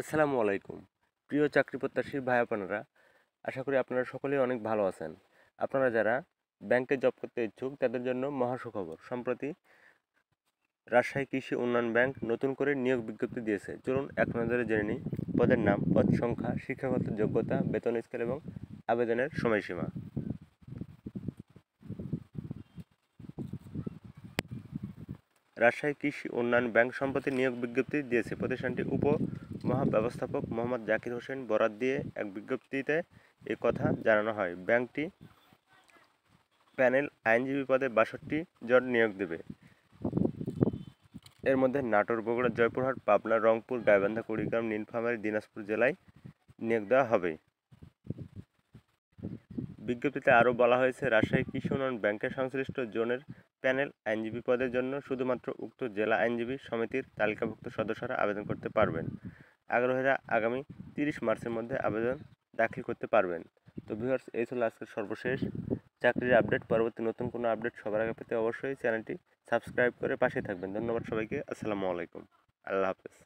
আসসালামু আলাইকুম। প্রিয় চাকরি প্রত্যাশী ভাই আপনারা আশা করি আপনারা সকলেই অনেক ভালো আছেন। আপনারা যারা ব্যাংকে জব করতে ইচ্ছুক, তাদের জন্য মহা সুখবর সম্প্রতি রাজশাহী কৃষি উন্নয়ন ব্যাংক নতুন করে নিয়োগ বিজ্ঞপ্তি দিয়েছে। চলুন এক নজরে জেনে নিই। পদের নাম, পদ সংখ্যা, শিক্ষাগত যোগ্যতা, বেতন স্কেল এবং আবেদনের সময়সীমা। রাজশাহী কৃষি উন্নয়ন ব্যাংক সম্প্রতি নিয়োগ বিজ্ঞপ্তি দিয়েছে। প্রতিষ্ঠানটি উপ মহাব্যবস্থাপক মোহাম্মদ জাকির হোসেন বরাত দিয়ে এক বিজ্ঞপ্তিতে এ কথা জানানো হয়। ব্যাংকটি প্যানেল আইনজীবী পদে বাষট্টি জন নিয়োগ দেবে। এর মধ্যে নাটোর, বগুড়া, জয়পুরহাট, পাবনা, রংপুর, গাইবান্ধা, কুড়িগ্রাম নীলফামারী দিনাজপুর জেলায় নিয়োগ দেওয়া হবে। বিজ্ঞপ্তিতে আরও বলা হয়েছে, রাজশাহী কৃষি উন্নয়ন ব্যাংকের সংশ্লিষ্ট জোনের প্যানেল আইনজীবী পদের জন্য শুধুমাত্র উক্ত জেলা আইনজীবী সমিতির তালিকাভুক্ত সদস্যরা আবেদন করতে পারবেন। আগ্রহীরা আগামী তিরিশ মার্চের মধ্যে আবেদন দাখিল করতে পারবেন। তো ভিউয়ার্স, এই ছিল আজকের সর্বশেষ চাকরির আপডেট। পরবর্তী নতুন কোনো আপডেট সবার আগে পেতে অবশ্যই চ্যানেলটি সাবস্ক্রাইব করে পাশে থাকবেন। ধন্যবাদ সবাইকে। আসসালামু আলাইকুম। আল্লাহ হাফেজ।